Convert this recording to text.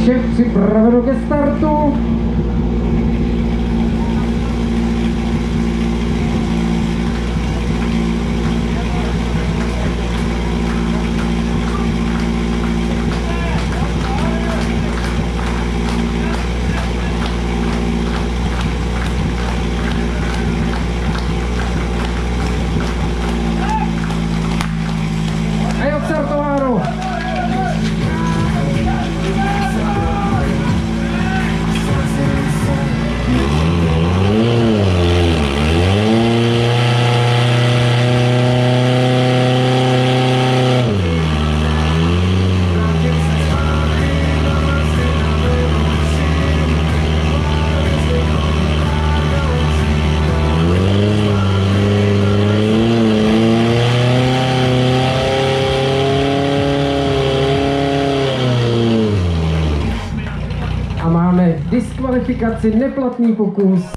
scelsi, bravo che starto. A máme diskvalifikaci, neplatný pokus.